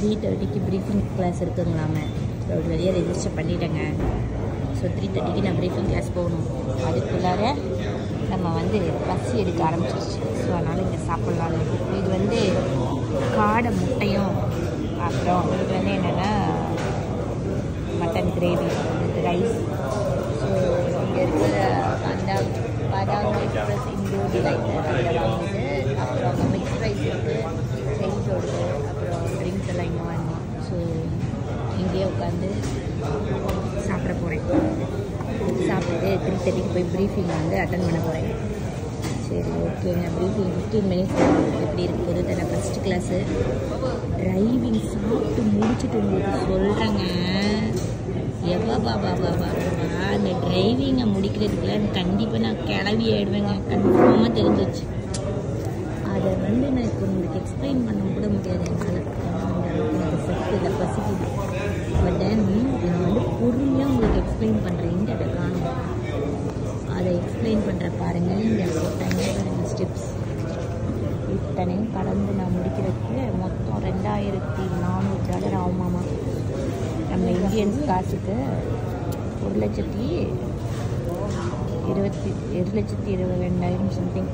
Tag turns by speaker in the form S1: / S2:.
S1: Three தேர்ட்டிக்கு briefing class இருக்குங்களாமே. So ஒரு வழியாக ரெஜிஸ்டர் பண்ணிட்டேங்க. ஸோ த்ரீ தேர்ட்டிக்கு நான் ப்ரீஃபிங் கிளாஸ் போகணும். அதுக்குள்ளார நம்ம வந்து பசி எடுக்க ஆரம்பிச்சிருச்சு. ஸோ அதனால் இங்கே சாப்பிட்லாம் இது வந்து காடை முட்டையும் அப்புறம் இது வந்து என்னென்னா mutton gravy with rice so இங்கே இருக்கிற அந்த பாதாம் எக்ஸ்பிரஸ் இண்டோ டிலைட் அதில் வாங்கிட்டு அப்புறம் அங்கே மிக்ஸ் ரைஸ் இருக்குது செயின்ஸோடு அப்புறம் ட்ரிங்க்ஸ் எல்லாம் இங்கே வாங்கணும் ஸோ இங்கேயே உட்காந்து சாப்பிட போகிறேன் சாப்பிட்டு த்ரீ தேர்ட்டிக்கு போய் ப்ரீஃபிங் வந்து அட்டன் பண்ண போகிறேன் சரி ஓகேங்க ப்ரீஃபிங் ஃபிஃப்டீன் மினிட்ஸ் எப்படி இருக்க போகுது தானே ஃபஸ்ட் கிளாஸு டிரைவிங் சாப்பிட்டு முடிச்சுட்டு உங்களுக்கு சொல்கிறேங்க எவ்வா பாபா பாபா அந்த டிரைவிங்கை முடிக்கிறதுக்குள்ள கண்டிப்பாக நான் கிளவி ஆயிடுவேங்க. கன்ஃபார்மாக தெரிஞ்சிச்சு அதை வந்து நான் இப்போ உங்களுக்கு எக்ஸ்பிளைன் பண்ண கூட முடியாது என்னால். எக்ஸ்பிளைன் பண்ணுறேன் எங்கே அதை காணும். அதை எக்ஸ்பிளைன் பண்ணுற பாருங்கள் இந்த போட்டாங்க ஸ்டெப்ஸ் இத்தனையும் கடந்து நான் முடிக்கிறதுக்கு மொத்தம் ரெண்டாயிரத்தி நானூறு டாலர் ஆகுமாமா? நம்ம இந்தியன்ஸ் காசுக்கு ஒரு லட்சத்தி இருபத்தி ஒரு லட்சத்தி இருபது ரெண்டாயிரம் சம்திங்